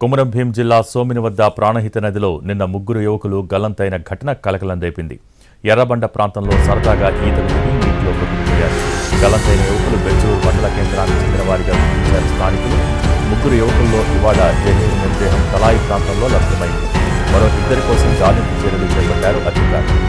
కుమరం భీం జిల్లా సోమిని వద్ద ప్రాణహిత నదిలో నిన్న ముగ్గురు యువకులు గల్లంతైన ఘటన కలకలం రేపింది ఎర్రబండ ప్రాంతంలో సరదాగా ఈతలు దిగి నీటిలో కొట్టుకుపోయారు గల్లంతైన యువకులు బెచ్చూరు మండల కేంద్రానికి చెందిన వారిగా గుర్తించారు స్థానికులు. ముగ్గురు యువకుల్లో ఇవాళ జహీర్ మృతదేహం తలాయి ప్రాంతంలో లభ్యమైంది మరో ఇద్దరి కోసం గాలింపు చర్యలు చేపట్టారు అధికారులు.